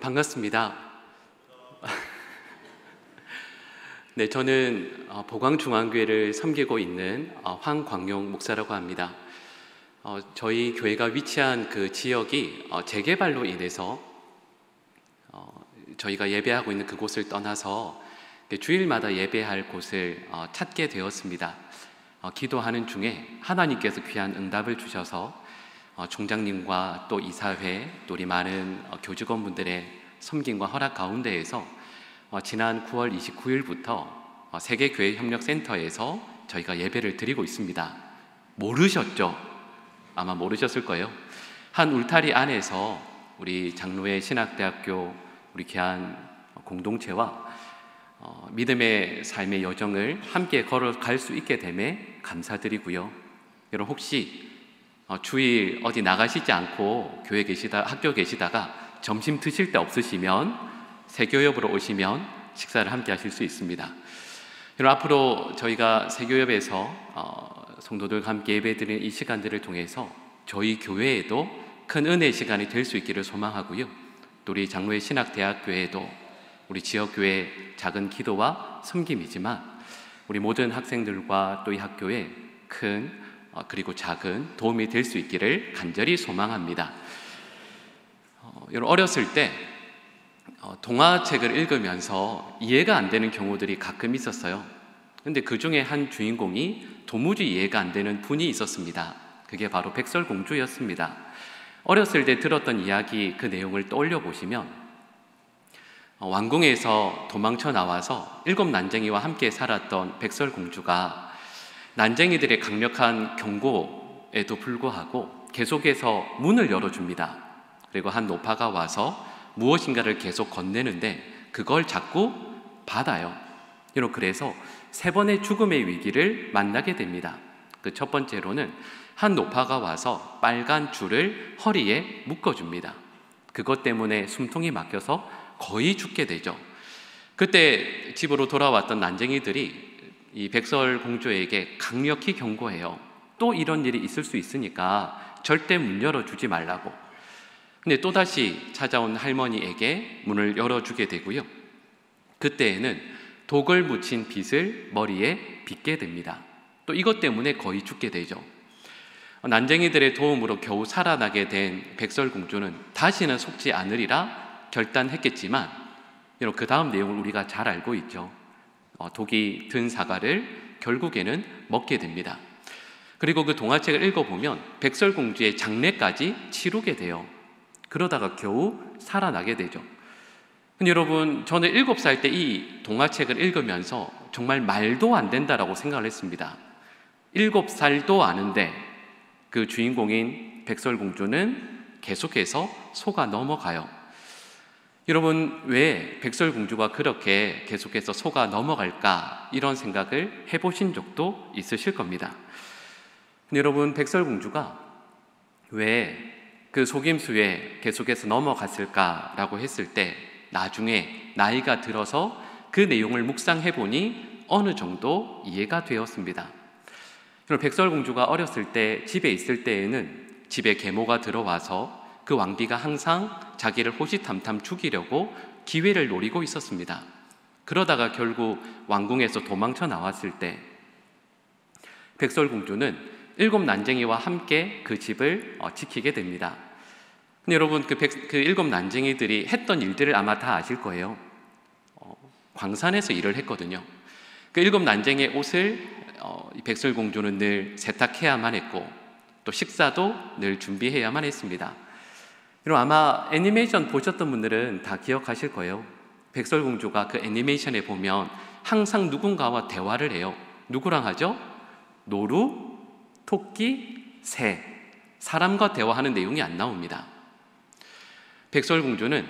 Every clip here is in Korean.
반갑습니다. 네, 저는 어, 보광중앙교회를 섬기고 있는 어, 황광용 목사라고 합니다. 어, 저희 교회가 위치한 그 지역이 어, 재개발로 인해서 어, 저희가 예배하고 있는 그곳을 떠나서 그 주일마다 예배할 곳을 어, 찾게 되었습니다. 어, 기도하는 중에 하나님께서 귀한 응답을 주셔서 어, 총장님과 또 이사회 또 우리 많은 어, 교직원분들의 섬김과 허락 가운데에서 어, 지난 9월 29일부터 어, 세계교회협력센터에서 저희가 예배를 드리고 있습니다. 모르셨죠? 아마 모르셨을 거예요. 한 울타리 안에서 우리 장로회 신학대학교 우리 귀한 공동체와 어, 믿음의 삶의 여정을 함께 걸어갈 수 있게 됨에 감사드리고요. 여러분 혹시 어, 주일 어디 나가시지 않고 교회 계시다 학교 계시다가 점심 드실 때 없으시면 세교협으로 오시면 식사를 함께 하실 수 있습니다. 여러분 앞으로 저희가 세교협에서 어, 성도들과 함께 예배드리는 이 시간들을 통해서 저희 교회에도 큰 은혜의 시간이 될 수 있기를 소망하고요. 또 우리 장로의 신학대학교에도 우리 지역교회 작은 기도와 섬김이지만 우리 모든 학생들과 또 이 학교에 큰 어, 그리고 작은 도움이 될 수 있기를 간절히 소망합니다. 어, 여러분 어렸을 때 어, 동화책을 읽으면서 이해가 안 되는 경우들이 가끔 있었어요. 근데 그 중에 한 주인공이 도무지 이해가 안 되는 분이 있었습니다. 그게 바로 백설공주였습니다. 어렸을 때 들었던 이야기 그 내용을 떠올려 보시면 어, 왕궁에서 도망쳐 나와서 일곱 난쟁이와 함께 살았던 백설공주가 난쟁이들의 강력한 경고에도 불구하고 계속해서 문을 열어줍니다. 그리고 한 노파가 와서 무엇인가를 계속 건네는데 그걸 자꾸 받아요. 여러분 그래서 세 번의 죽음의 위기를 만나게 됩니다. 그 첫 번째로는 한 노파가 와서 빨간 줄을 허리에 묶어줍니다. 그것 때문에 숨통이 막혀서 거의 죽게 되죠. 그때 집으로 돌아왔던 난쟁이들이 이 백설 공주에게 강력히 경고해요. 또 이런 일이 있을 수 있으니까 절대 문 열어주지 말라고. 근데 또다시 찾아온 할머니에게 문을 열어주게 되고요. 그때에는 독을 묻힌 빗을 머리에 빗게 됩니다. 또 이것 때문에 거의 죽게 되죠. 난쟁이들의 도움으로 겨우 살아나게 된 백설공주는 다시는 속지 않으리라 결단했겠지만 그 다음 내용을 우리가 잘 알고 있죠. 어, 독이 든 사과를 결국에는 먹게 됩니다. 그리고 그 동화책을 읽어보면 백설공주의 장례까지 치르게 돼요. 그러다가 겨우 살아나게 되죠. 근데 여러분, 저는 일곱 살때 이 동화책을 읽으면서 정말 말도 안 된다라고 생각을 했습니다. 일곱 살도 아는데 그 주인공인 백설공주는 계속해서 속아 넘어가요. 여러분, 왜 백설공주가 그렇게 계속해서 속아 넘어갈까? 이런 생각을 해보신 적도 있으실 겁니다. 근데 여러분, 백설공주가 왜 그 속임수에 계속해서 넘어갔을까라고 했을 때 나중에 나이가 들어서 그 내용을 묵상해 보니 어느 정도 이해가 되었습니다. 백설공주가 어렸을 때 집에 있을 때에는 집에 계모가 들어와서 그 왕비가 항상 자기를 호시탐탐 죽이려고 기회를 노리고 있었습니다. 그러다가 결국 왕궁에서 도망쳐 나왔을 때 백설공주는 일곱 난쟁이와 함께 그 집을 어, 지키게 됩니다. 근데 여러분 그, 백, 그 일곱 난쟁이들이 했던 일들을 아마 다 아실 거예요. 어, 광산에서 일을 했거든요. 그 일곱 난쟁이의 옷을 어, 백설공주는 늘 세탁해야만 했고 또 식사도 늘 준비해야만 했습니다. 여러분 아마 애니메이션 보셨던 분들은 다 기억하실 거예요. 백설공주가 그 애니메이션에 보면 항상 누군가와 대화를 해요. 누구랑 하죠? 노루, 토끼, 새. 사람과 대화하는 내용이 안 나옵니다. 백설공주는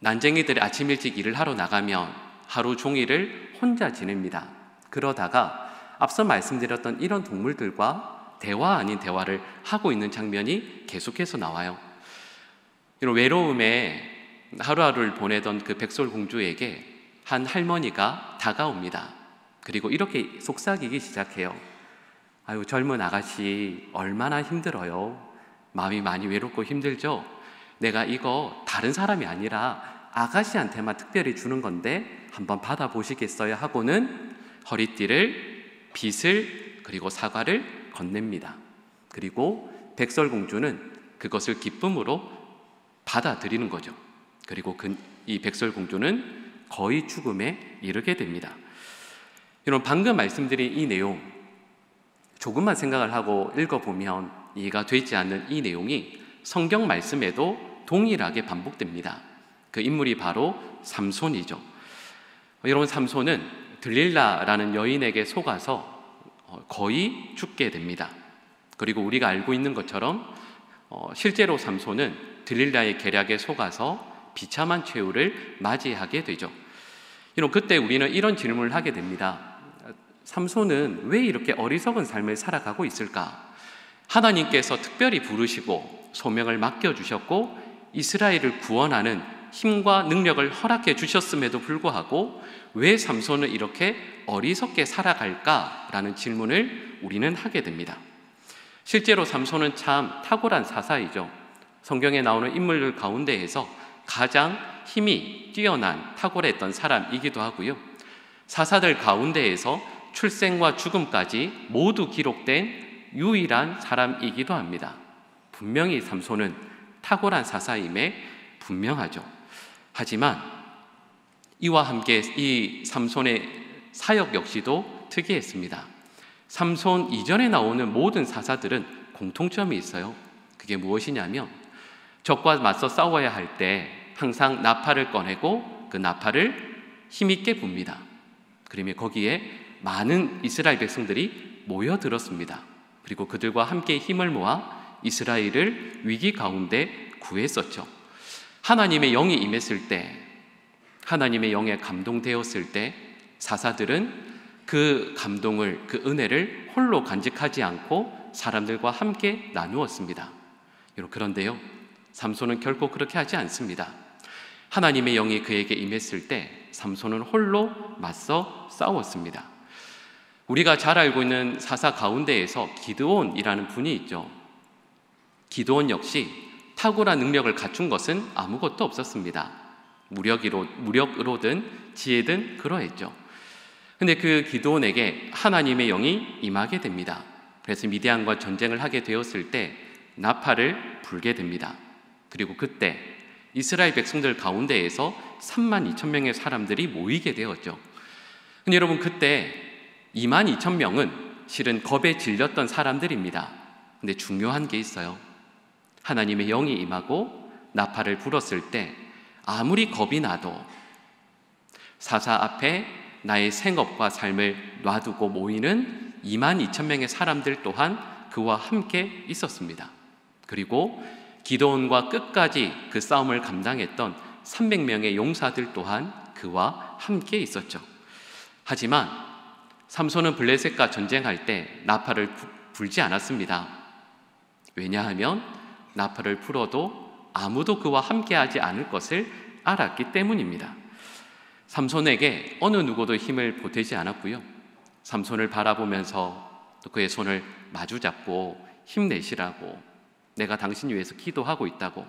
난쟁이들이 아침 일찍 일을 하러 나가면 하루 종일을 혼자 지냅니다. 그러다가 앞서 말씀드렸던 이런 동물들과 대화 아닌 대화를 하고 있는 장면이 계속해서 나와요. 이런 외로움에 하루하루를 보내던 그 백설공주에게 한 할머니가 다가옵니다. 그리고 이렇게 속삭이기 시작해요. 아유, 젊은 아가씨, 얼마나 힘들어요. 마음이 많이 외롭고 힘들죠? 내가 이거 다른 사람이 아니라 아가씨한테만 특별히 주는 건데 한번 받아보시겠어요? 하고는 허리띠를 빗을 그리고 사과를 건넵니다. 그리고 백설공주는 그것을 기쁨으로 받아들이는 거죠. 그리고 그, 이 백설공주는 거의 죽음에 이르게 됩니다. 여러분 방금 말씀드린 이 내용 조금만 생각을 하고 읽어보면 이해가 되지 않는 이 내용이 성경 말씀에도 동일하게 반복됩니다. 그 인물이 바로 삼손이죠. 여러분 삼손은 들릴라라는 여인에게 속아서 어, 거의 죽게 됩니다. 그리고 우리가 알고 있는 것처럼 어, 실제로 삼손은 들릴라의 계략에 속아서 비참한 최후를 맞이하게 되죠. 그때 우리는 이런 질문을 하게 됩니다. 삼손은 왜 이렇게 어리석은 삶을 살아가고 있을까? 하나님께서 특별히 부르시고 소명을 맡겨 주셨고 이스라엘을 구원하는 힘과 능력을 허락해 주셨음에도 불구하고 왜 삼손은 이렇게 어리석게 살아갈까라는 질문을 우리는 하게 됩니다. 실제로 삼손은 참 탁월한 사사이죠. 성경에 나오는 인물들 가운데에서 가장 힘이 뛰어난 탁월했던 사람이기도 하고요. 사사들 가운데에서 출생과 죽음까지 모두 기록된 유일한 사람이기도 합니다. 분명히 삼손은 탁월한 사사임에 분명하죠. 하지만 이와 함께 이 삼손의 사역 역시도 특이했습니다. 삼손 이전에 나오는 모든 사사들은 공통점이 있어요. 그게 무엇이냐면 적과 맞서 싸워야 할 때 항상 나팔을 꺼내고 그 나팔을 힘있게 붑니다. 그러면 거기에 많은 이스라엘 백성들이 모여들었습니다. 그리고 그들과 함께 힘을 모아 이스라엘을 위기 가운데 구했었죠. 하나님의 영이 임했을 때, 하나님의 영에 감동되었을 때, 사사들은 그 감동을, 그 은혜를 홀로 간직하지 않고 사람들과 함께 나누었습니다. 그런데요, 삼손은 결코 그렇게 하지 않습니다. 하나님의 영이 그에게 임했을 때, 삼손은 홀로 맞서 싸웠습니다. 우리가 잘 알고 있는 사사 가운데에서 기드온이라는 분이 있죠. 기드온 역시 탁월한 능력을 갖춘 것은 아무것도 없었습니다. 무력으로, 무력으로든 지혜든 그러했죠. 근데 그 기드온에게 하나님의 영이 임하게 됩니다. 그래서 미디안과 전쟁을 하게 되었을 때 나팔을 불게 됩니다. 그리고 그때 이스라엘 백성들 가운데에서 3만 2천 명의 사람들이 모이게 되었죠. 근데 여러분 그때 2만 2천 명은 실은 겁에 질렸던 사람들입니다. 근데 중요한 게 있어요. 하나님의 영이 임하고 나팔을 불었을 때 아무리 겁이 나도 사사 앞에 나의 생업과 삶을 놔두고 모이는 2만 2천 명의 사람들 또한 그와 함께 있었습니다. 그리고 기도원과 끝까지 그 싸움을 감당했던 300명의 용사들 또한 그와 함께 있었죠. 하지만 삼손은 블레셋과 전쟁할 때 나팔을 불지 않았습니다. 왜냐하면 나팔을 불어도 아무도 그와 함께하지 않을 것을 알았기 때문입니다. 삼손에게 어느 누구도 힘을 보태지 않았고요. 삼손을 바라보면서 또 그의 손을 마주 잡고 힘내시라고 내가 당신 위해서 기도하고 있다고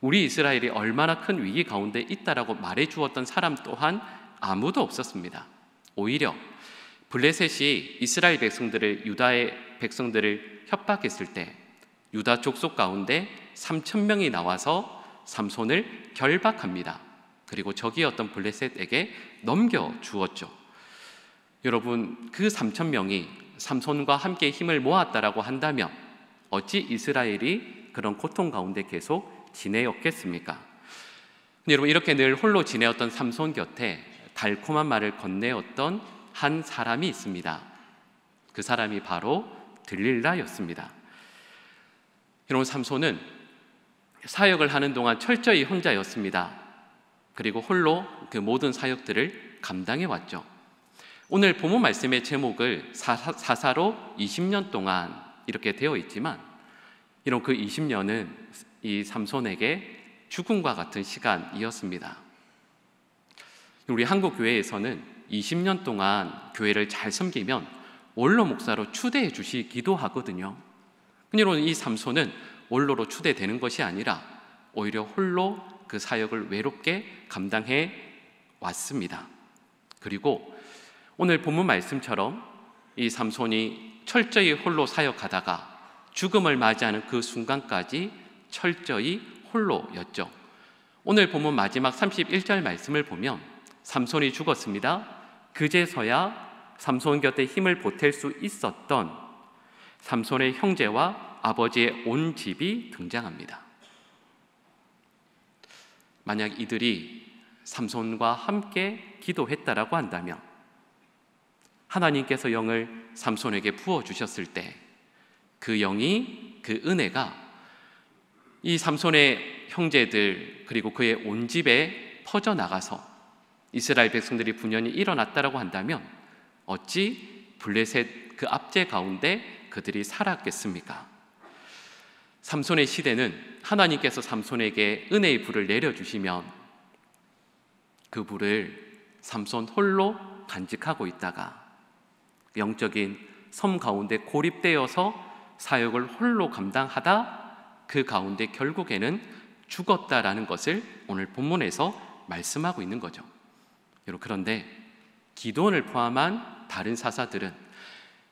우리 이스라엘이 얼마나 큰 위기 가운데 있다라고 말해 주었던 사람 또한 아무도 없었습니다. 오히려 블레셋이 이스라엘 백성들을 유다의 백성들을 협박했을 때 유다 족속 가운데 3천 명이 나와서 삼손을 결박합니다. 그리고 적이었던 블레셋에게 넘겨 주었죠. 여러분 그 3천 명이 삼손과 함께 힘을 모았다라고 한다면 어찌 이스라엘이 그런 고통 가운데 계속 지내었겠습니까? 여러분 이렇게 늘 홀로 지내었던 삼손 곁에 달콤한 말을 건네었던 한 사람이 있습니다. 그 사람이 바로 들릴라였습니다. 여러분 삼손은 사역을 하는 동안 철저히 혼자였습니다. 그리고 홀로 그 모든 사역들을 감당해 왔죠. 오늘 본문 말씀의 제목을 사사, 로 20년 동안 이렇게 되어 있지만 이런 그 20년은 이 삼손에게 죽음과 같은 시간이었습니다. 우리 한국 교회에서는 20년 동안 교회를 잘 섬기면 원로 목사로 추대해 주시기도 하거든요. 여러분 이 삼손은 원로로 추대되는 것이 아니라 오히려 홀로 그 사역을 외롭게 감당해 왔습니다. 그리고 오늘 본문 말씀처럼 이 삼손이 철저히 홀로 사역하다가 죽음을 맞이하는 그 순간까지 철저히 홀로였죠. 오늘 본문 마지막 31절 말씀을 보면 삼손이 죽었습니다. 그제서야 삼손 곁에 힘을 보탤 수 있었던 삼손의 형제와 아버지의 온 집이 등장합니다. 만약 이들이 삼손과 함께 기도했다라고 한다면 하나님께서 영을 삼손에게 부어 주셨을 때 그 영이 그 은혜가 이 삼손의 형제들 그리고 그의 온 집에 퍼져 나가서 이스라엘 백성들이 분연히 일어났다라고 한다면 어찌 블레셋 그 압제 가운데 그들이 살았겠습니까? 삼손의 시대는 하나님께서 삼손에게 은혜의 불을 내려 주시면 그 불을 삼손 홀로 간직하고 있다가 영적인 섬 가운데 고립되어서 사역을 홀로 감당하다 그 가운데 결국에는 죽었다라는 것을 오늘 본문에서 말씀하고 있는 거죠. 그런데 기도원을 포함한 다른 사사들은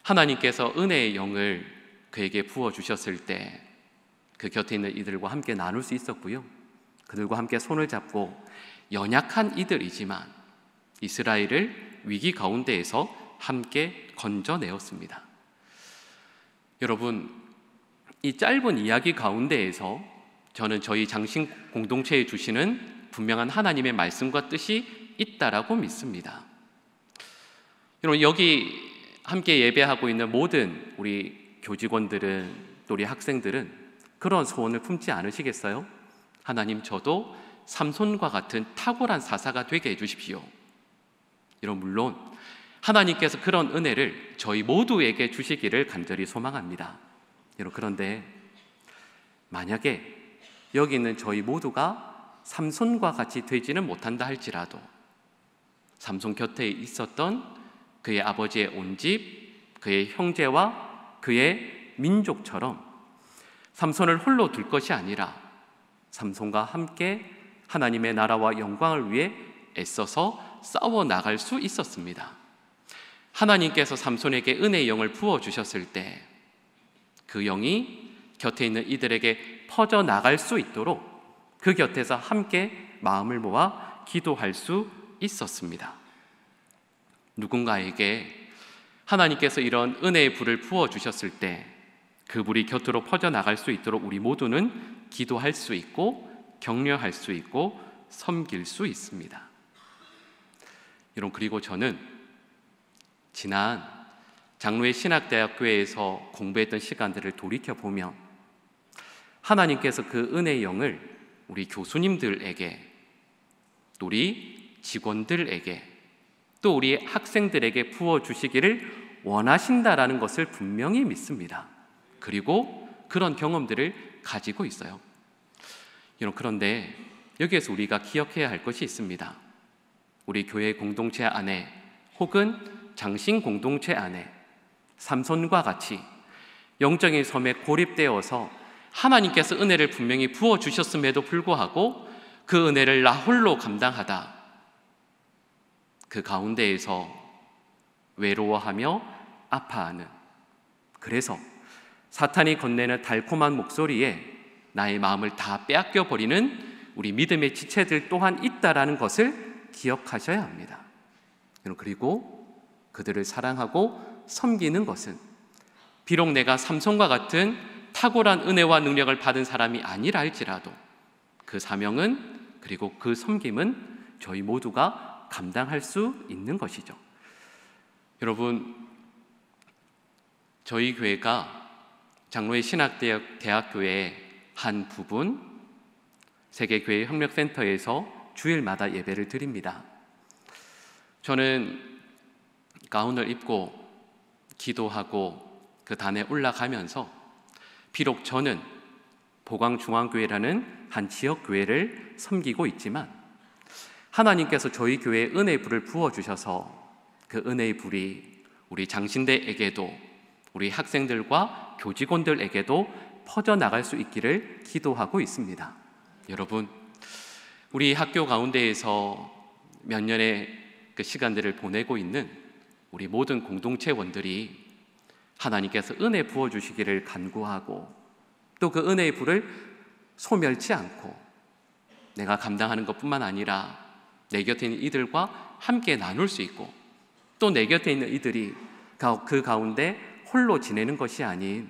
하나님께서 은혜의 영을 그에게 부어 주셨을 때 그 곁에 있는 이들과 함께 나눌 수 있었고요. 그들과 함께 손을 잡고 연약한 이들이지만 이스라엘을 위기 가운데에서 함께 건져내었습니다. 여러분, 이 짧은 이야기 가운데에서 저는 저희 장신 공동체에 주시는 분명한 하나님의 말씀과 뜻이 있다라고 믿습니다. 여러분, 여기 함께 예배하고 있는 모든 우리 교직원들은 또 우리 학생들은 그런 소원을 품지 않으시겠어요? 하나님 저도 삼손과 같은 탁월한 사사가 되게 해주십시오. 이런 물론 하나님께서 그런 은혜를 저희 모두에게 주시기를 간절히 소망합니다. 여러분 그런데 만약에 여기 있는 저희 모두가 삼손과 같이 되지는 못한다 할지라도 삼손 곁에 있었던 그의 아버지의 온 집, 그의 형제와 그의 민족처럼 삼손을 홀로 둘 것이 아니라 삼손과 함께 하나님의 나라와 영광을 위해 애써서 싸워 나갈 수 있었습니다. 하나님께서 삼손에게 은혜의 영을 부어 주셨을 때 그 영이 곁에 있는 이들에게 퍼져 나갈 수 있도록 그 곁에서 함께 마음을 모아 기도할 수 있었습니다. 누군가에게 하나님께서 이런 은혜의 불을 부어 주셨을 때 그 불이 곁으로 퍼져 나갈 수 있도록 우리 모두는 기도할 수 있고 격려할 수 있고 섬길 수 있습니다. 여러분 그리고 저는 지난 장로의 신학대학교에서 공부했던 시간들을 돌이켜 보면 하나님께서 그 은혜의 영을 우리 교수님들에게 우리 직원들에게 또 우리 학생들에게 부어 주시기를 원하신다라는 것을 분명히 믿습니다. 그리고 그런 경험들을 가지고 있어요. 여러분 그런데 여기에서 우리가 기억해야 할 것이 있습니다. 우리 교회 공동체 안에 혹은 장신 공동체 안에 삼손과 같이 영적인 섬에 고립되어서 하나님께서 은혜를 분명히 부어 주셨음에도 불구하고 그 은혜를 나 홀로 감당하다 그 가운데에서 외로워하며 아파하는 그래서 사탄이 건네는 달콤한 목소리에 나의 마음을 다 빼앗겨 버리는 우리 믿음의 지체들 또한 있다라는 것을 기억하셔야 합니다. 그리고 그들을 사랑하고 섬기는 것은 비록 내가 삼손과 같은 탁월한 은혜와 능력을 받은 사람이 아니라 할지라도 그 사명은 그리고 그 섬김은 저희 모두가 감당할 수 있는 것이죠. 여러분, 저희 교회가 장로의 신학대학교의 한 부분 세계교회 협력센터에서 주일마다 예배를 드립니다. 저는 가운을 입고 기도하고 그 단에 올라가면서 비록 저는 보광중앙교회라는 한 지역교회를 섬기고 있지만 하나님께서 저희 교회에 은혜의 불을 부어주셔서 그 은혜의 불이 우리 장신대에게도 우리 학생들과 교직원들에게도 퍼져나갈 수 있기를 기도하고 있습니다. 여러분, 우리 학교 가운데에서 몇 년의 그 시간들을 보내고 있는 우리 모든 공동체원들이 하나님께서 은혜 부어 주시기를 간구하고 또 그 은혜의 불을 소멸치 않고 내가 감당하는 것뿐만 아니라 내 곁에 있는 이들과 함께 나눌 수 있고 또 내 곁에 있는 이들이 그 가운데 홀로 지내는 것이 아닌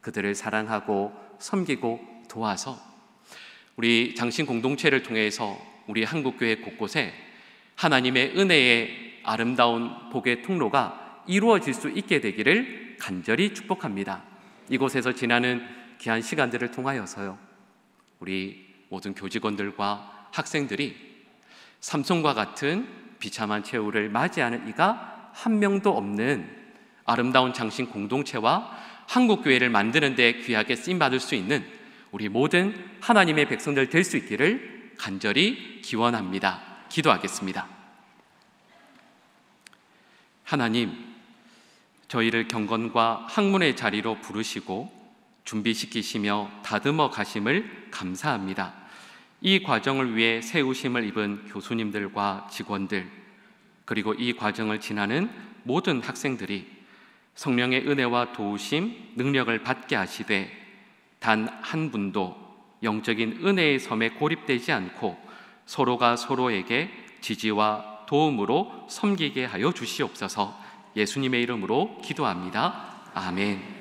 그들을 사랑하고 섬기고 도와서 우리 장신 공동체를 통해서 우리 한국교회 곳곳에 하나님의 은혜의 아름다운 복의 통로가 이루어질 수 있게 되기를 간절히 축복합니다. 이곳에서 지나는 귀한 시간들을 통하여서요. 우리 모든 교직원들과 학생들이 삼성과 같은 비참한 최후를 맞이하는 이가 한 명도 없는 아름다운 장신 공동체와 한국 교회를 만드는 데 귀하게 쓰임 받을 수 있는 우리 모든 하나님의 백성들 될 수 있기를 간절히 기원합니다. 기도하겠습니다. 하나님, 저희를 경건과 학문의 자리로 부르시고 준비시키시며 다듬어 가심을 감사합니다. 이 과정을 위해 세우심을 입은 교수님들과 직원들, 그리고 이 과정을 지나는 모든 학생들이 성령의 은혜와 도우심, 능력을 받게 하시되 단 한 분도 영적인 은혜의 섬에 고립되지 않고 서로가 서로에게 지지와 도움으로 섬기게 하여 주시옵소서 예수님의 이름으로 기도합니다. 아멘.